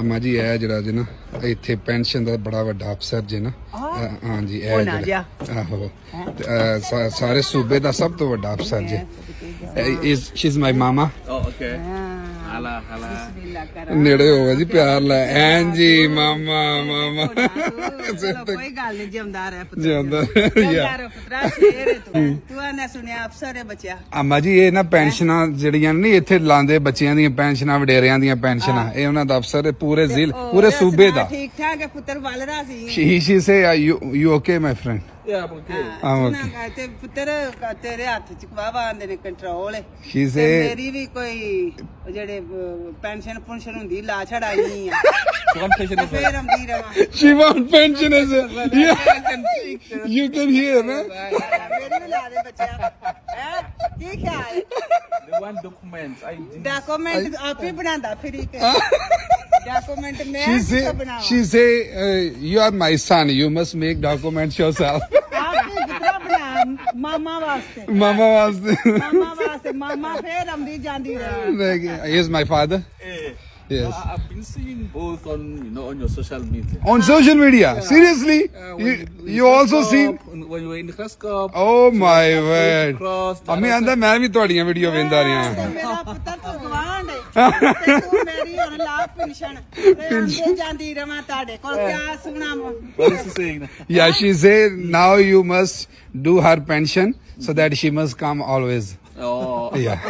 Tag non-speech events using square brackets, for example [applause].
ਅਮਾ ਜੀ ਇਹ ਜਿਹੜਾ ਜੀ ਨਾ ਇੱਥੇ ਪੈਨਸ਼ਨ ਦਾ ਬੜਾ ਵੱਡਾ ਅਫਸਰ ਜੀ ਨਾ ਅਹ, ਹਾਂਜੀ ਇਹ ਜਿਹੜਾ ਆਹੋ। ਸਾਰੇ ਸੂਬੇ ਦਾ ਸਭ ਤੋਂ ਵੱਡਾ ਅਫਸਰ ਜੀ। ਇਸ ਸ਼ੀ ਇਜ਼ ਮਾਈ ਮਾਮਾ hala. ਬਿਸਮਿਲ੍ਲਾ ਕਰ। ਨੇੜੇ ਹੋਵੇ ਜੀ ਪਿਆਰ ਲੈ। ਐਂ ਜੀ ਮਾਮਾ ਮਾਮਾ। [laughs] ਕੋਈ ਗੱਲ ਨਹੀਂ ਜਿਉਂਦਾ ਰਹਿ ਪੁੱਤਰ ਜਿਉਂਦਾ ਜਿਉਂਦਾ। [laughs] ਰਹਿ ਪੁੱਤਰਾ ਸ਼ੇਰ ਹੈ। ਤੂੰ ਆਨੇ ਸੁਣਿਆ ਅਫਸਰ ਹੈ ਅਮਾ ਜੀ ਇਹ ਨਾ ਪੈਨਸ਼ਨਾਂ ਜਿਹੜੀਆਂ ਨਹੀਂ ਇੱਥੇ ਲਾਉਂਦੇ ਬੱਚਿਆਂ ਦੀਆਂ ਪੈਨਸ਼ਨਾਂ ਵਡੇਰਿਆਂ ਦੀਆਂ ਪੈਨਸ਼ਨਾਂ ਇਹ ਉਹਨਾਂ ਦਾ ਅਫਸਰ ਹੈ ਪੂਰੇ ਜ਼ਿਲ੍ਹ ਪੂਰੇ ਸੂਬੇ ਦਾ। ਠੀਕ ਠਾਕ ਹੈ ਪੁੱਤਰ ਵਾਲਰਾ ਸੀ। She she say you you okay my friend Yeah, I'm okay. ਉਹਨਾਂ ਕਹੇ ਤੇ ਪੁੱਤਰ ਤੇਰੇ ਹੱਥ ਚ ਵਾਵਾ ਆਂਦੇ ਨੇ ਕੰਟਰੋਲ ਹੈ ਸ਼ੀ ਤੇ ਸੇ ਮੇਰੀ ਵੀ ਕੋਈ ਉਹ ਜਿਹੜੇ ਪੈਨਸ਼ਨ ਪੁਨਸ਼ਨ ਹੁੰਦੀ ਲਾ ਛੜਾਈ ਨਹੀਂ ਆ ਤੇ is ਫੇਰ ਆਉਂਦੀ ਰਵਾਂ pension as a yeah. You can hear, man. ਮੇਰੀ ਵੀ ਲਾ ਦੇ ਬੱਚਿਆ ਹੈ ਕੀ ਖਿਆਲ one document. I did. Document ਆਪੇ ਬਣਾਉਂਦਾ ਫਿਰ ਇੱਕ ਡਾਕੂਮੈਂਟ ਮੈਂ She say, ਕਿੱਥੋਂ ਬਣਾਵਾਂ she say, uh, you are my son. You must make documents yourself. ਆਪੇ ਕਿਤਨਾ ਬਣਾ ਮਾਮਾ ਵਾਸਤੇ Mama was. ਮਾਮਾ ਵਾਸਤੇ ਮਾਮਾ ਫੇਰ ਆਉਂਦੀ ਜਾਂਦੀ ਰਹੀ Here's my father. Yes. I, have been seeing both on you know on your social media. On social media, yeah. seriously, uh, you, you also cup, seen when you were in the class cup. Oh my word! अम्मी आंधा मैं भी तोड़ी हैं video Benda रही हैं। मेरा पुत्र तो गवांड है। तेरे मेरी और लाभ पिंशन। पिंशन जांदी रमा ताड़े को क्या सुनामो? What is she saying? Yeah, she said now you must do her pension so that she must come always. Oh. Yeah.